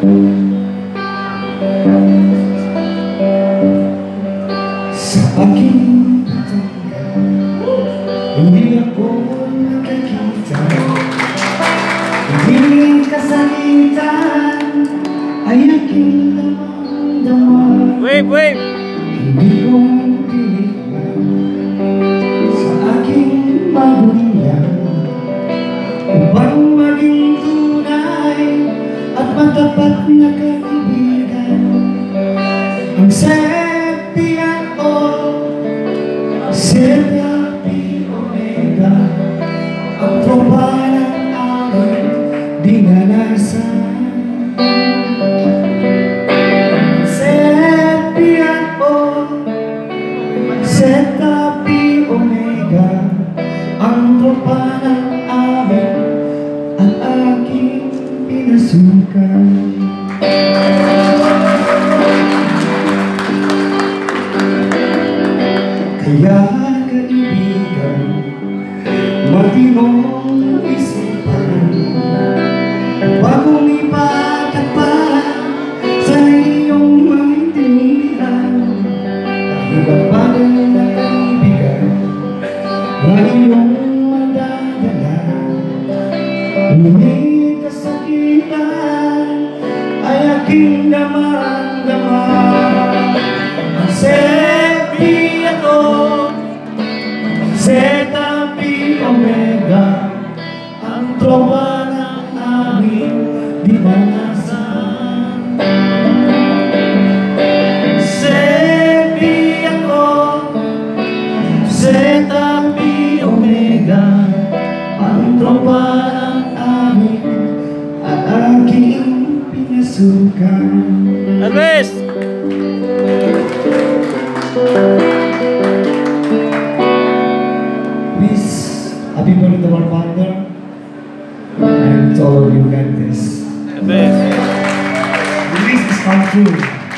Sa aking Hindi ako nakikita Hindi kasalitan Ay aking damang-dama Wave, wave! Ang Sepia Pi Omega. Ang tropa dinanasan Sepia o Zeta Pi Omega. Ang tropa ng amin Ang aking Kaya kaibigan Matinong isipan Bagong ipatapat Sa iyong maintindihan Dahil ang bagay na kaibigan Na iyong madadala. Ngunit kasakitan Ay aking damang-dama Ang Zeta Pi Omega Ang tropa ng aming dinanasan Sepi ako Zeta Pi Omega Ang tropa ng aming At aking people. And all of you get this. Amazing. Release is come true.